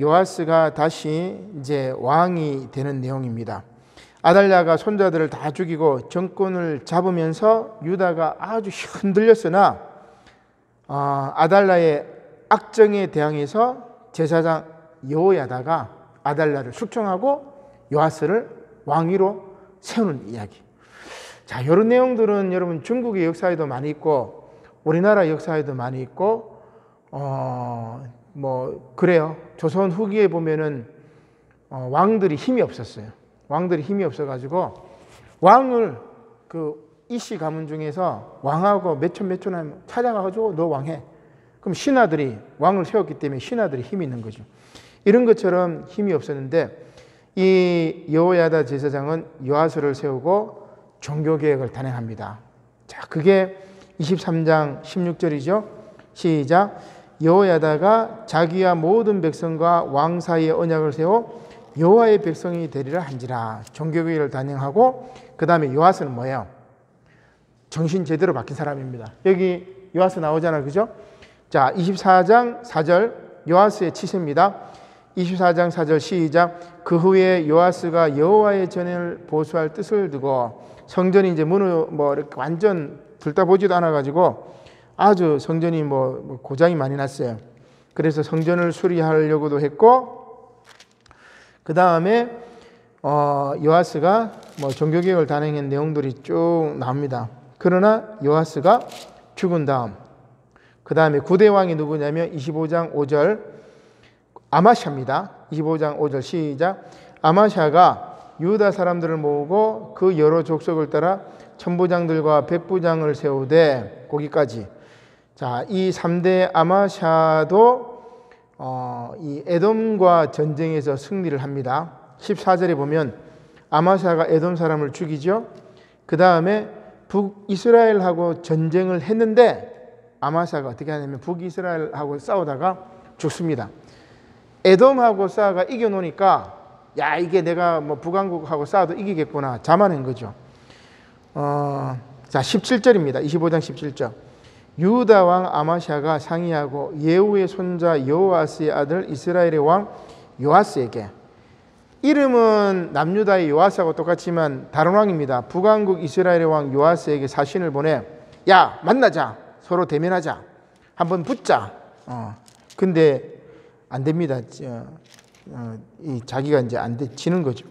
요아스가 다시 이제 왕이 되는 내용입니다. 아달랴가 손자들을 다 죽이고 정권을 잡으면서 유다가 아주 흔들렸으나 어, 아달랴의 악정에 대항해서 제사장 여호야다가 아달랴를 숙청하고 요아스를 왕위로 세우는 이야기. 자, 이런 내용들은 여러분 중국의 역사에도 많이 있고 우리나라 역사에도 많이 있고 어, 뭐 그래요. 조선 후기에 보면은 어, 왕들이 힘이 없었어요. 왕들이 힘이 없어가지고 왕을 그 이씨 가문 중에서 왕하고 몇천 몇천 찾아가가지고 너 왕해. 그럼 신하들이 왕을 세웠기 때문에 신하들이 힘이 있는 거죠. 이런 것처럼 힘이 없었는데 이 여호야다 제사장은 요아스를 세우고 종교 개혁을 단행합니다. 자, 그게 23장 16절이죠. 시작. 여호야다가 자기와 모든 백성과 왕 사이에 언약을 세워 여호와의 백성이 되리라 한지라. 종교 개혁을 단행하고 그 다음에 요아스는 뭐예요? 정신 제대로 바뀐 사람입니다. 여기 요아스 나오잖아. 그죠? 자, 24장 4절 요아스의 치세입니다. 24장 4절 시작. 그 후에 요아스가 여호와의 전을 보수할 뜻을 두고 성전이 이제 문을 뭐 이렇게 완전 들다보지도 않아 가지고 아주 성전이 뭐, 뭐 고장이 많이 났어요. 그래서 성전을 수리하려고도 했고 그 다음에 어, 요아스가 뭐 종교 개혁을 단행한 내용들이 쭉 나옵니다. 그러나 요아스가 죽은 다음 그 다음에 구대 왕이 누구냐면 25장 5절 아마샤입니다. 25장 5절 시작. 아마샤가 유다 사람들을 모으고 그 여러 족속을 따라 천부장들과 백부장을 세우되 거기까지. 자, 이 3대 아마샤도 어, 이 에돔과 전쟁에서 승리를 합니다. 14절에 보면 아마샤가 에돔 사람을 죽이죠. 그 다음에 북이스라엘하고 전쟁을 했는데 아마샤가 어떻게 하냐면 북이스라엘하고 싸우다가 죽습니다. 에돔하고 싸가 이겨놓으니까 야 이게 내가 뭐 북왕국하고 싸워도 이기겠구나 자만한 거죠. 어, 자 17절입니다. 25장 17절. 유다 왕 아마샤가 상의하고 예후의 손자 여호아스의 아들 이스라엘의 왕 요아스에게 이름은 남유다의 요아스하고 똑같지만 다른 왕입니다. 북왕국 이스라엘의 왕 요아스에게 사신을 보내 야 만나자 서로 대면하자 한번 붙자. 어. 근데 안 됩니다. 어, 이 자기가 이제 안 돼, 지는 거죠.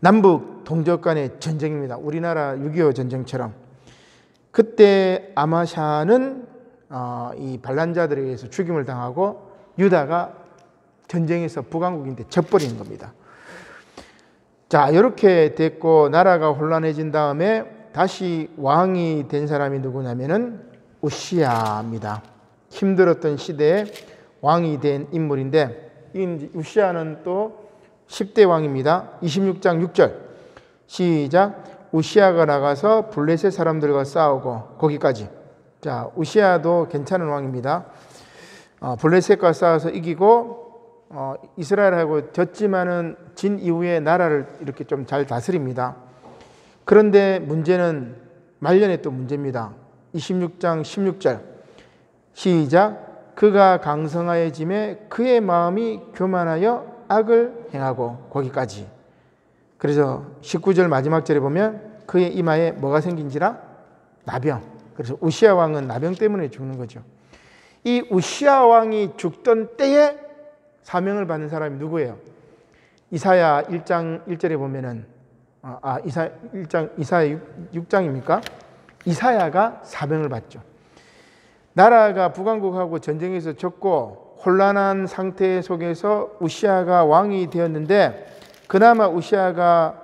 남북 동족 간의 전쟁입니다. 우리나라 6.25 전쟁처럼. 그때 아마샤는 어, 이 반란자들에 의해서 죽임을 당하고 유다가 전쟁에서 북왕국인데 져버리는 겁니다. 자, 이렇게 됐고 나라가 혼란해진 다음에 다시 왕이 된 사람이 누구냐면은 우시아입니다. 힘들었던 시대에 왕이 된 인물인데 이 우시아는 또 10대 왕입니다. 26장 6절 시작 우시아가 나가서 블레셋 사람들과 싸우고 거기까지 자 우시아도 괜찮은 왕입니다. 어, 블레셋과 싸워서 이기고 어, 이스라엘하고 졌지만은 진 이후에 나라를 이렇게 좀 잘 다스립니다. 그런데 문제는 말년에 또 문제입니다. 26장 16절 시작 그가 강성하여짐에 그의 마음이 교만하여 악을 행하고 거기까지. 그래서 19절 마지막 절에 보면 그의 이마에 뭐가 생긴지라 나병. 그래서 우시아 왕은 나병 때문에 죽는 거죠. 이 우시아 왕이 죽던 때에 사명을 받는 사람이 누구예요? 이사야 1장 1절에 보면은 아, 아 이사 1장 이사야 6, 장입니까 이사야가 사명을 받죠. 나라가 북왕국하고 전쟁에서 졌고 혼란한 상태 속에서 우시아가 왕이 되었는데 그나마 우시아가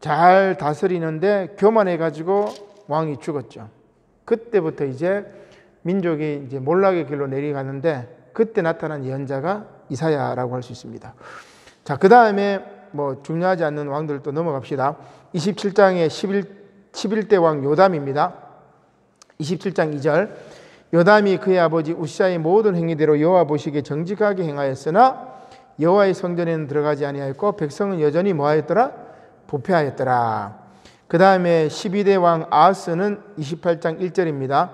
잘 다스리는데 교만해 가지고 왕이 죽었죠. 그때부터 이제 민족이 이제 몰락의 길로 내려가는데 그때 나타난 예언자가 이사야라고 할 수 있습니다. 자, 그 다음에 뭐 중요하지 않는 왕들도 넘어갑시다. 27장의 11 11대 왕 요담입니다. 27장 2절 요담이 그의 아버지 우시아의 모든 행위대로 여호와 보시기에 정직하게 행하였으나 여호와의 성전에는 들어가지 아니하였고 백성은 여전히 뭐하였더라? 부패하였더라. 그 다음에 12대 왕 아하스는 28장 1절입니다.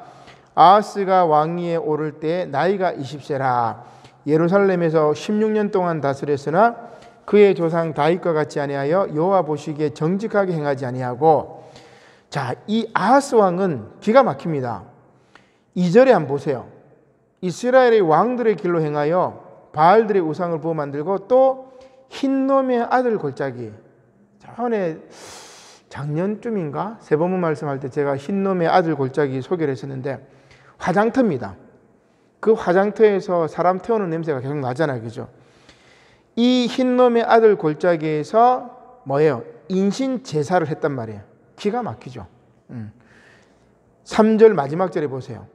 아하스가 왕위에 오를 때 나이가 20세라. 예루살렘에서 16년 동안 다스렸으나 그의 조상 다윗과 같지 아니하여 여호와 보시기에 정직하게 행하지 아니하고 자, 이 아하스 왕은 기가 막힙니다. 2절에 한번 보세요. 이스라엘의 왕들의 길로 행하여 바알들의 우상을 부어 만들고 또 흰놈의 아들 골짜기. 전에 작년쯤인가 세번문 말씀할 때 제가 흰놈의 아들 골짜기 소개를 했었는데 화장터입니다. 그 화장터에서 사람 태우는 냄새가 계속 나잖아요. 그죠? 이 흰놈의 아들 골짜기에서 뭐예요? 인신 제사를 했단 말이에요. 기가 막히죠. 음. 3절 마지막 절에 보세요.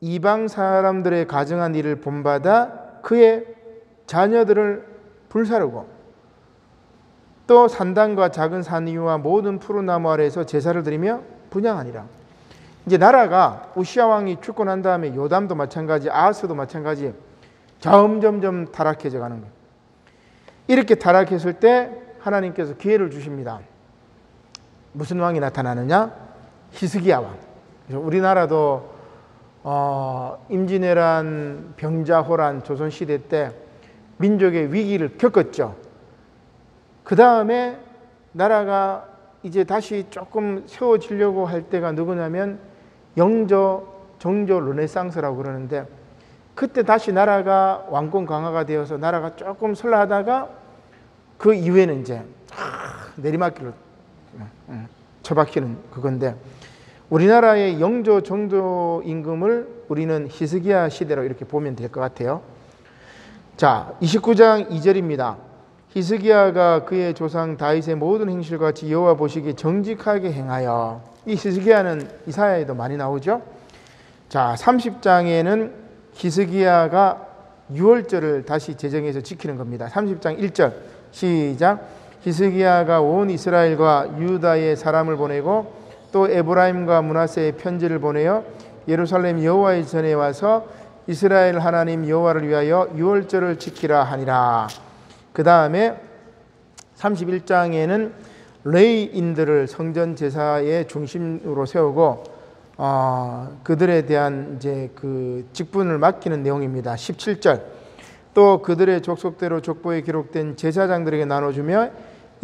이방 사람들의 가정한 일을 본받아 그의 자녀들을 불사르고 또 산단과 작은 산 위와 모든 푸른 나무 아래에서 제사를 드리며 분양하니라. 이제 나라가 우시아 왕이 출권한 다음에 요담도 마찬가지, 아하스도 마찬가지, 점점점 타락해져 가는 거예요. 이렇게 타락했을 때 하나님께서 기회를 주십니다. 무슨 왕이 나타나느냐? 히스기야 왕. 우리나라도 어, 임진왜란, 병자호란 조선 시대 때 민족의 위기를 겪었죠. 그 다음에 나라가 이제 다시 조금 세워지려고 할 때가 누구냐면 영조, 정조 르네상스라고 그러는데 그때 다시 나라가 왕권 강화가 되어서 나라가 조금 설라하다가 그 이후에는 이제 내리막길로 처박히는 그건데 우리나라의 영조 정조 임금을 우리는 히스기야 시대로 이렇게 보면 될 것 같아요. 자, 29장 2절입니다. 히스기야가 그의 조상 다윗의 모든 행실과 같이 여호와 보시기에 정직하게 행하여 이 히스기야는 이사야에도 많이 나오죠. 자, 30장에는 히스기야가 유월절을 다시 제정해서 지키는 겁니다. 30장 1절 시작 히스기야가 온 이스라엘과 유다의 사람을 보내고 또 에브라임과 문하세의 편지를 보내어 예루살렘 여호와의 전에 와서 이스라엘 하나님 여호와를 위하여 유월절을 지키라 하니라. 그 다음에 31장에는 레이인들을 성전 제사의 중심으로 세우고 어, 그들에 대한 이제 그 직분을 맡기는 내용입니다. 17절 또 그들의 족속대로 족보에 기록된 제사장들에게 나눠주며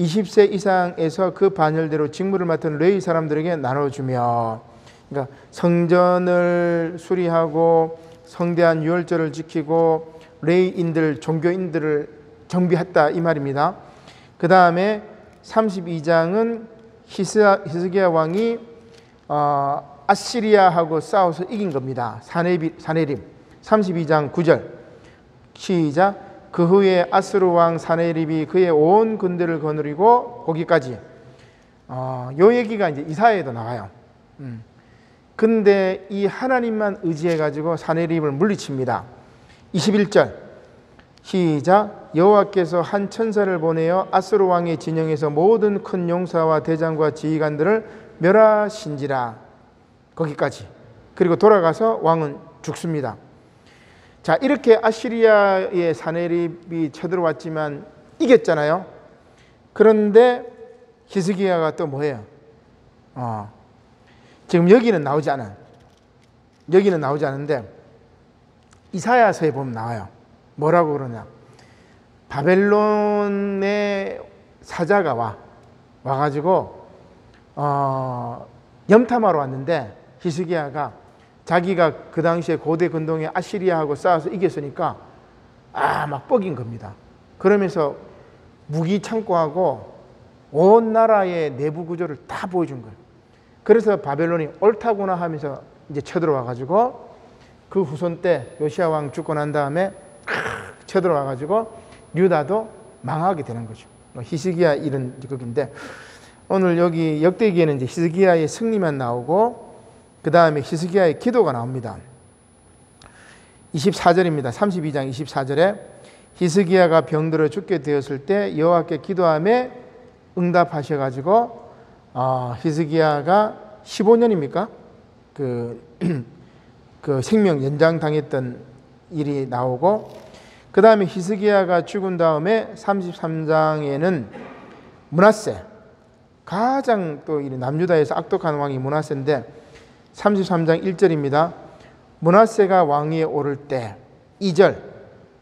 20세 이상에서 그 반열대로 직무를 맡은 레이 사람들에게 나눠주며 그러니까 성전을 수리하고 성대한 유월절을 지키고 레이인들 종교인들을 정비했다 이 말입니다. 그 다음에 32장은 히스기야 왕이 어, 아시리아하고 싸워서 이긴 겁니다. 사네비, 사네림 32장 9절 시작 그 후에 아스루 왕 사네립이 그의 온 군대를 거느리고 거기까지 어, 요 얘기가 이제 이사에도 나와요. 음. 근데 이 하나님만 의지해 가지고 사네립을 물리칩니다. 21절 시작 여호와께서 한 천사를 보내어 아스로 왕의 진영에서 모든 큰 용사와 대장과 지휘관들을 멸하신지라 거기까지 그리고 돌아가서 왕은 죽습니다. 자 이렇게 아시리아의 사네립이 쳐들어왔지만 이겼잖아요. 그런데 히스기야가 또 뭐예요? 어, 지금 여기는 나오지 않아. 여기는 나오지 않은데 이사야서에 보면 나와요. 뭐라고 그러냐? 바벨론의 사자가 와 와가지고 어, 염탐하러 왔는데 히스기야가 자기가 그 당시에 고대 근동의 아시리아하고 싸워서 이겼으니까 아 막 뻑인 겁니다. 그러면서 무기 창고하고 온 나라의 내부 구조를 다 보여준 거예요. 그래서 바벨론이 옳다구나 하면서 이제 쳐들어와 가지고 그 후손 때 요시아 왕 죽고 난 다음에 쳐들어와 가지고 유다도 망하게 되는 거죠. 뭐 히스기야 이런 극인데 오늘 여기 역대기에는 이제 히스기야의 승리만 나오고 그 다음에 히스기야의 기도가 나옵니다. 24절입니다. 32장 24절에 히스기야가 병들어 죽게 되었을 때 여호와께 기도함에 응답하셔 가지고 어, 히스기야가 15년입니까? 그, 그 생명 연장 당했던 일이 나오고 그 다음에 히스기야가 죽은 다음에 33장에는 문하세 가장 또 남유다에서 악독한 왕이 문하세인데 33장 1절입니다. 문하세가 왕위에 오를 때 2절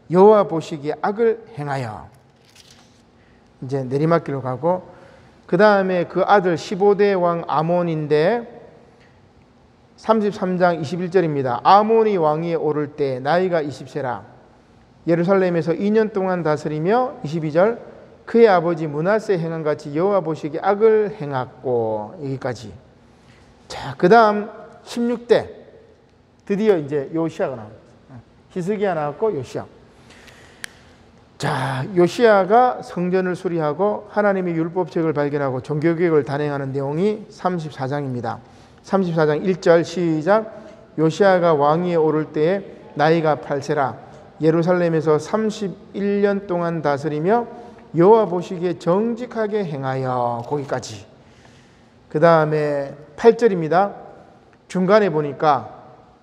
여호와 보시기에 악을 행하여 이제 내리막길로 가고 그 다음에 그 아들 15대 왕 아몬인데 33장 21절입니다. 아몬이 왕위에 오를 때 나이가 20세라 예루살렘에서 2년 동안 다스리며 22절 그의 아버지 문하세 행한 같이 여호와 보시기에 악을 행했고 여기까지. 자, 그다음 16대 드디어 이제 요시아가 나옵니다. 히스기야 나왔고 요시아. 자, 요시아가 성전을 수리하고 하나님의 율법책을 발견하고 종교개혁을 단행하는 내용이 34장입니다. 34장 1절 시작 요시아가 왕위에 오를 때에 나이가 8세라 예루살렘에서 31년 동안 다스리며 여호와 보시기에 정직하게 행하여 거기까지. 그 다음에 8절입니다. 중간에 보니까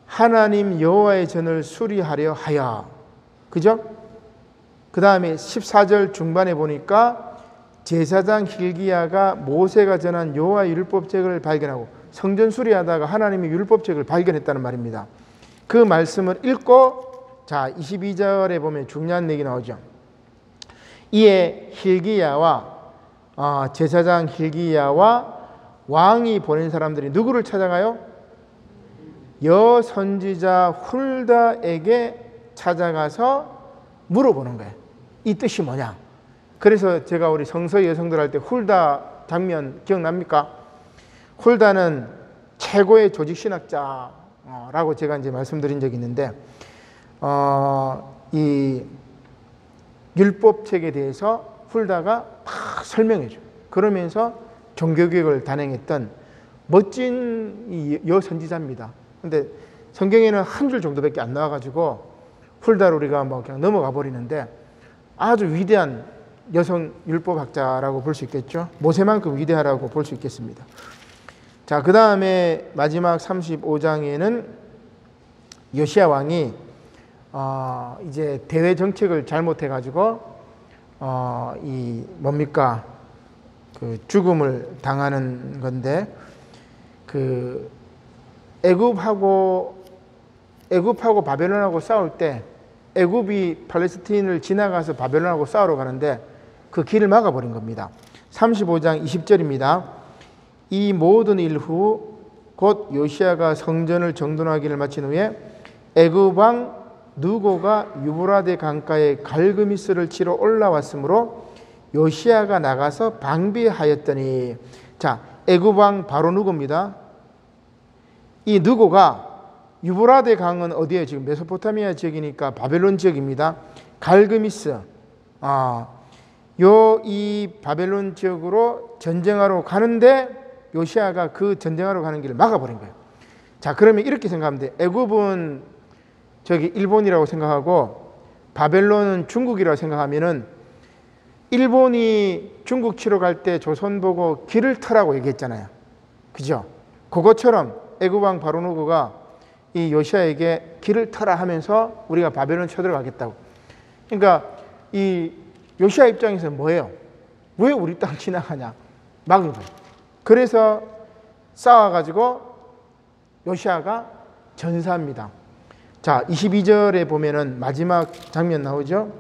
하나님 여호와의 전을 수리하려 하여. 그죠? 그 다음에 14절 중반에 보니까 제사장 힐기야가 모세가 전한 여호와 율법책을 발견하고 성전 수리하다가 하나님의 율법책을 발견했다는 말입니다. 그 말씀을 읽고 자 22절에 보면 중요한 얘기 나오죠. 이에 힐기야와 어, 제사장 힐기야와 왕이 보낸 사람들이 누구를 찾아가요? 여 선지자 훌다에게 찾아가서 물어보는 거예요. 이 뜻이 뭐냐? 그래서 제가 우리 성서 여성들 할 때 훌다 장면 기억납니까? 훌다는 최고의 조직 신학자라고 제가 이제 말씀드린 적이 있는데, 어, 이 율법책에 대해서 훌다가 막 설명해줘요. 그러면서 종교개혁을 단행했던 멋진 여선지자입니다. 근데 성경에는 한 줄 정도밖에 안 나와가지고 훌다를 우리가 뭐 그냥 넘어가 버리는데 아주 위대한 여성 율법학자라고 볼 수 있겠죠. 모세만큼 위대하라고 볼 수 있겠습니다. 자, 그 다음에 마지막 35장에는 요시아 왕이 어, 이제 대외 정책을 잘못해가지고 어, 이 뭡니까 그 죽음을 당하는 건데 그 애굽하고 애굽하고 바벨론하고 싸울 때 애굽이 팔레스틴을 지나가서 바벨론하고 싸우러 가는데 그 길을 막아버린 겁니다. 35장 20절입니다. 이 모든 일 후 곧 요시아가 성전을 정돈하기를 마친 후에 애굽 왕 누고가 유브라데 강가에 갈그미스를 치러 올라왔으므로 요시아가 나가서 방비하였더니 자 애굽 왕 바로 누구입니다. 이 누고가 유브라데 강은 어디에 지금 메소포타미아 지역이니까 바벨론 지역입니다. 갈그미스 아, 요 이 바벨론 지역으로 전쟁하러 가는데 요시아가 그 전쟁하러 가는 길을 막아버린 거예요. 자, 그러면 이렇게 생각하면 돼. 애굽은 저기 일본이라고 생각하고 바벨론은 중국이라고 생각하면은 일본이 중국 치러 갈 때 조선 보고 길을 터라고 얘기했잖아요. 그죠? 그것처럼 애굽 왕 바로누고가 이 요시아에게 길을 터라 하면서 우리가 바벨론 쳐들어가겠다고. 그러니까 이 요시아 입장에서 뭐예요? 왜 우리 땅 지나가냐? 거예요. 그래서 싸워가지고 요시아가 전사합니다. 자, 22절에 보면은 마지막 장면 나오죠.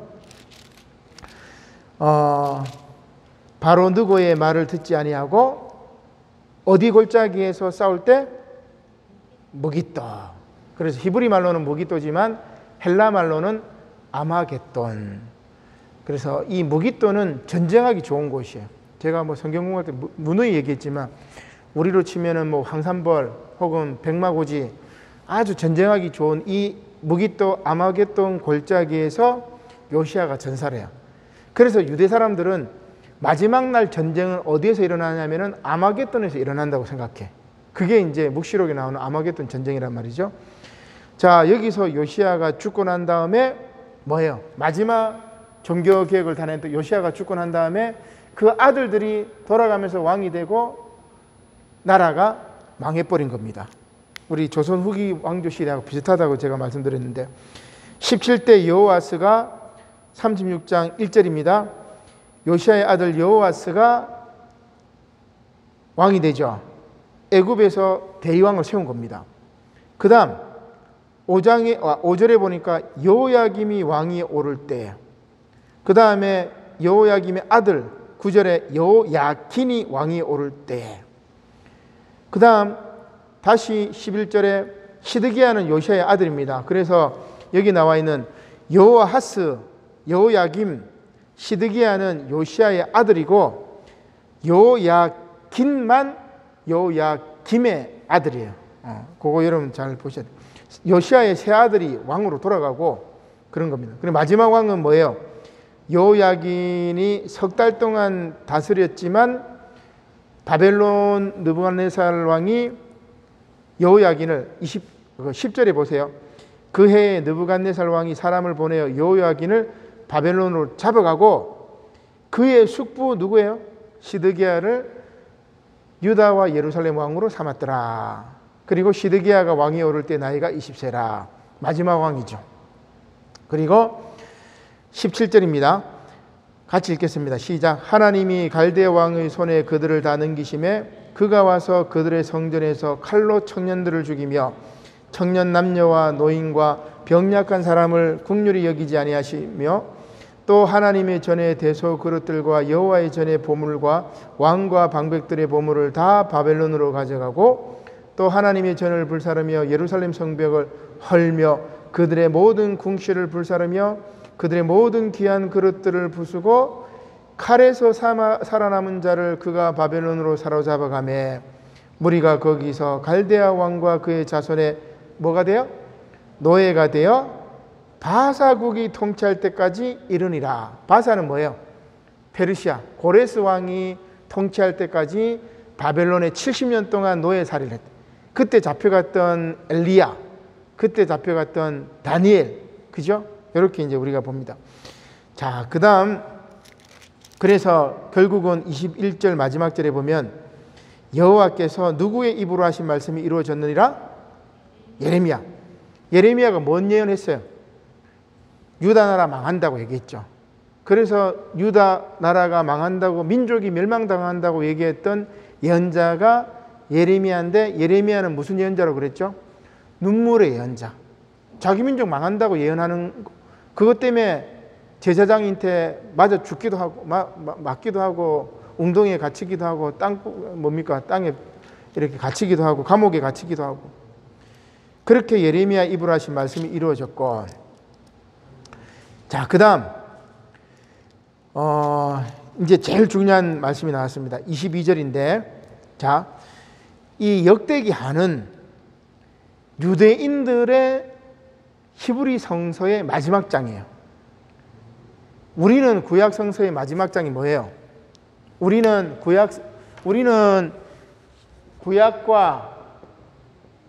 어, 바로 누구의 말을 듣지 아니하고 어디 골짜기에서 싸울 때 무기떠. 그래서 히브리 말로는 무기떠지만 헬라 말로는 아마겟돈. 그래서 이 무기떠는 전쟁하기 좋은 곳이에요. 제가 뭐 성경 공부할 때 누누이 얘기했지만 우리로 치면은 뭐 황산벌 혹은 백마고지 아주 전쟁하기 좋은 이 무기또 아마겟돈 골짜기에서 요시아가 전사를 해요. 그래서 유대 사람들은 마지막 날 전쟁은 어디에서 일어나냐면은 아마겟돈에서 일어난다고 생각해. 그게 이제 묵시록에 나오는 아마겟돈 전쟁이란 말이죠. 자, 여기서 요시아가 죽고 난 다음에 뭐예요? 마지막 종교 개혁을 다녔던 요시아가 죽고 난 다음에 그 아들들이 돌아가면서 왕이 되고 나라가 망해버린 겁니다. 우리 조선 후기 왕조 시대하고 비슷하다고 제가 말씀드렸는데 17대 여호와스가 36장 1절입니다. 요시아의 아들 여호와스가 왕이 되죠. 애굽에서 대리왕을 세운 겁니다. 그 다음 5장에 5절에 보니까 여호야김이 왕이 오를 때. 그 다음에 여호야김의 아들 9절에 여호야킨이 왕이 오를 때. 그 다음 다시 11절에 시드기야는 요시아의 아들입니다. 그래서 여기 나와 있는 여호하스, 여호야김, 시드기야는 요시아의 아들이고 여호야긴만 여호야김의 아들이에요. 어, 그거 여러분 잘 보셔야 돼요. 요시아의 세 아들이 왕으로 돌아가고 그런 겁니다. 그리고 마지막 왕은 뭐예요? 여호야긴이 석 달 동안 다스렸지만 바벨론 느부갓네살 왕이 여호야긴을 20 10절에 보세요. 그 해에 느부갓네살 왕이 사람을 보내어 여호야긴을 바벨론으로 잡아가고 그의 숙부 누구예요? 시드기야를 유다와 예루살렘 왕으로 삼았더라. 그리고 시드기야가 왕이 오를 때 나이가 20세라. 마지막 왕이죠. 그리고 17절입니다. 같이 읽겠습니다. 시작. 하나님이 갈대 왕의 손에 그들을 다 넘기심에 그가 와서 그들의 성전에서 칼로 청년들을 죽이며 청년 남녀와 노인과 병약한 사람을 국률이 여기지 아니하시며 또 하나님의 전에 대소 그릇들과 여호와의 전에 보물과 왕과 방백들의 보물을 다 바벨론으로 가져가고 또 하나님의 전을 불사르며 예루살렘 성벽을 헐며 그들의 모든 궁실을 불사르며 그들의 모든 귀한 그릇들을 부수고 칼에서 살아남은 자를 그가 바벨론으로 사로잡아 가매 무리가 거기서 갈대아 왕과 그의 자손에 뭐가 되어 노예가 되어 바사국이 통치할 때까지 이르니라. 바사는 뭐예요? 페르시아 고레스 왕이 통치할 때까지 바벨론에 70년 동안 노예살이를 했다. 그때 잡혀갔던 엘리야, 그때 잡혀갔던 다니엘, 그죠? 이렇게 이제 우리가 봅니다. 자, 그 다음, 그래서 결국은 21절 마지막 절에 보면 여호와께서 누구의 입으로 하신 말씀이 이루어졌느니라? 예레미야. 예레미야가 뭔 예언했어요? 유다 나라 망한다고 얘기했죠. 그래서 유다 나라가 망한다고 민족이 멸망당한다고 얘기했던 예언자가 예레미야인데 예레미야는 무슨 예언자라고 그랬죠? 눈물의 예언자. 자기 민족 망한다고 예언하는 그것 때문에 제사장한테 맞아 죽기도 하고 마, 맞기도 하고 웅덩이에 갇히기도 하고 땅 뭡니까 땅에 이렇게 갇히기도 하고 감옥에 갇히기도 하고 그렇게 예레미야 입으로 하신 말씀이 이루어졌고 자 그 다음 어 이제 제일 중요한 말씀이 나왔습니다 22절인데 자 이 역대기하는 유대인들의 히브리 성서의 마지막 장이에요. 우리는 구약 성서의 마지막 장이 뭐예요? 우리는 구약 우리는 구약과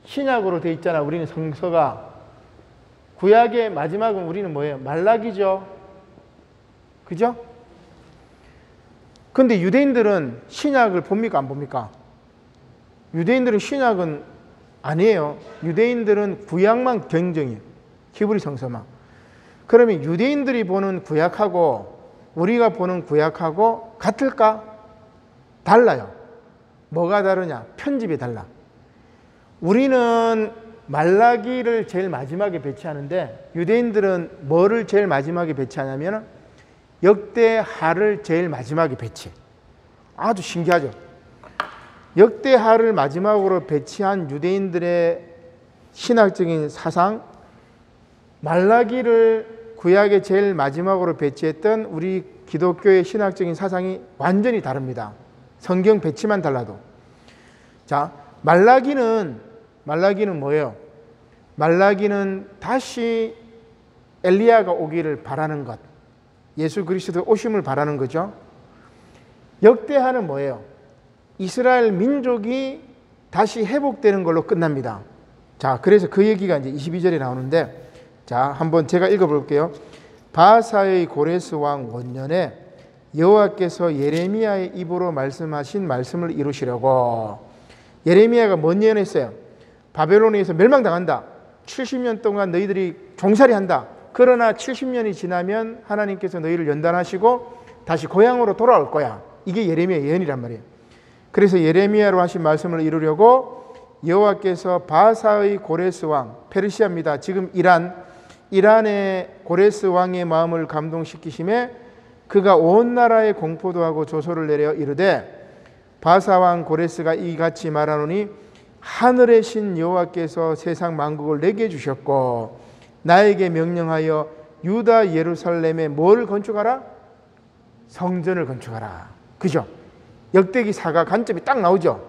신약으로 돼 있잖아. 우리는 성서가 구약의 마지막은 우리는 뭐예요? 말락이죠. 그죠? 근데 유대인들은 신약을 봅니까 안 봅니까? 유대인들은 신약은 아니에요. 유대인들은 구약만 경정이에요. 히브리 성서만. 그러면 유대인들이 보는 구약하고 우리가 보는 구약하고 같을까? 달라요. 뭐가 다르냐? 편집이 달라. 우리는 말라기를 제일 마지막에 배치하는데 유대인들은 뭐를 제일 마지막에 배치하냐면 역대하를 제일 마지막에 배치해. 아주 신기하죠. 역대하를 마지막으로 배치한 유대인들의 신학적인 사상, 말라기를 구약의 제일 마지막으로 배치했던 우리 기독교의 신학적인 사상이 완전히 다릅니다. 성경 배치만 달라도. 자, 말라기는 말라기는 뭐예요? 말라기는 다시 엘리야가 오기를 바라는 것. 예수 그리스도 오심을 바라는 거죠. 역대하는 뭐예요? 이스라엘 민족이 다시 회복되는 걸로 끝납니다. 자, 그래서 그 얘기가 이제 22절에 나오는데 자, 한번 제가 읽어 볼게요. 바사의 고레스 왕 원년에 여호와께서 예레미야의 입으로 말씀하신 말씀을 이루시려고 예레미야가 뭔 예언했어요? 바벨론에서 멸망당한다. 70년 동안 너희들이 종살이 한다. 그러나 70년이 지나면 하나님께서 너희를 연단하시고 다시 고향으로 돌아올 거야. 이게 예레미야 예언이란 말이에요. 그래서 예레미야로 하신 말씀을 이루려고 여호와께서 바사의 고레스 왕 페르시아입니다. 지금 이란 이란의 고레스 왕의 마음을 감동시키심에 그가 온 나라에 공포도 하고 조소를 내려 이르되 바사 왕 고레스가 이같이 말하노니 하늘의 신 여호와께서 세상 만국을 내게 주셨고 나에게 명령하여 유다 예루살렘에 뭘 건축하라? 성전을 건축하라. 그죠? 역대기 사가 관점이 딱 나오죠.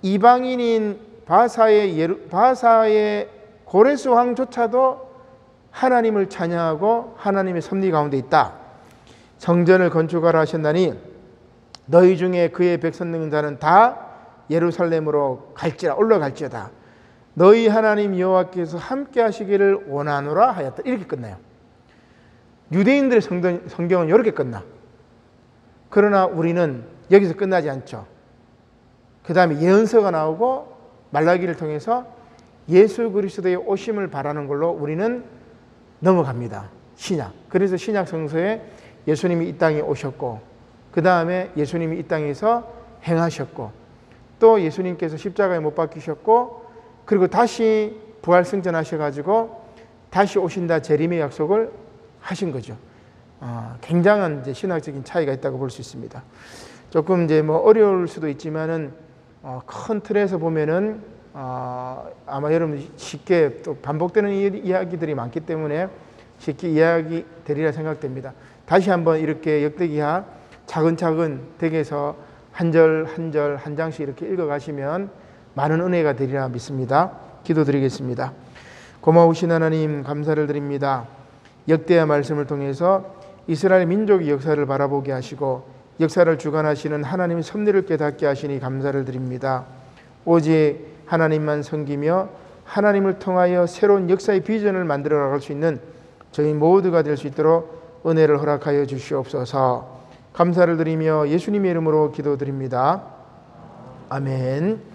이방인인 바사의 예루, 바사의 고레스 왕조차도 하나님을 찬양하고 하나님의 섭리 가운데 있다. 성전을 건축하라 하셨나니 너희 중에 그의 백성 자는 다 예루살렘으로 갈지라 올라갈지어다. 너희 하나님 여호와께서 함께 하시기를 원하노라 하였다. 이렇게 끝나요. 유대인들의 성경, 성경은 이렇게 끝나. 그러나 우리는 여기서 끝나지 않죠. 그 다음에 예언서가 나오고 말라기를 통해서 예수 그리스도의 오심을 바라는 걸로 우리는 넘어갑니다. 신약. 그래서 신약 성서에 예수님이 이 땅에 오셨고, 그 다음에 예수님이 이 땅에서 행하셨고, 또 예수님께서 십자가에 못 박히셨고, 그리고 다시 부활 승전하셔 가지고 다시 오신다 재림의 약속을 하신 거죠. 어, 굉장한 이제 신학적인 차이가 있다고 볼 수 있습니다. 조금 이제 뭐 어려울 수도 있지만은 어, 큰 틀에서 보면은 어, 아마 여러분 쉽게 또 반복되는 이야기들이 많기 때문에 쉽게 이야기 되리라 생각됩니다. 다시 한번 이렇게 역대기하 차근차근 댁에서 한 절 한 절 한 장씩 이렇게 읽어가시면 많은 은혜가 되리라 믿습니다. 기도드리겠습니다. 고마우신 하나님 감사를 드립니다. 역대의 말씀을 통해서 이스라엘 민족의 역사를 바라보게 하시고 역사를 주관하시는 하나님의 섭리를 깨닫게 하시니 감사를 드립니다. 오직 하나님만 섬기며 하나님을 통하여 새로운 역사의 비전을 만들어 나갈 수 있는 저희 모두가 될 수 있도록 은혜를 허락하여 주시옵소서. 감사를 드리며 예수님의 이름으로 기도드립니다. 아멘.